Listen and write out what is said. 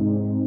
you.